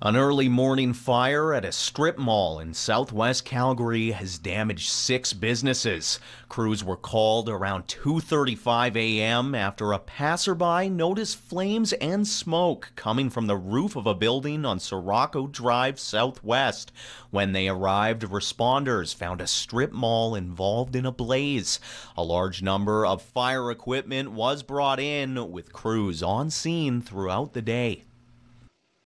An early morning fire at a strip mall in southwest Calgary has damaged six businesses. Crews were called around 2:35 a.m. after a passerby noticed flames and smoke coming from the roof of a building on Sirocco Drive Southwest. When they arrived, responders found a strip mall involved in a blaze. A large number of fire equipment was brought in with crews on scene throughout the day.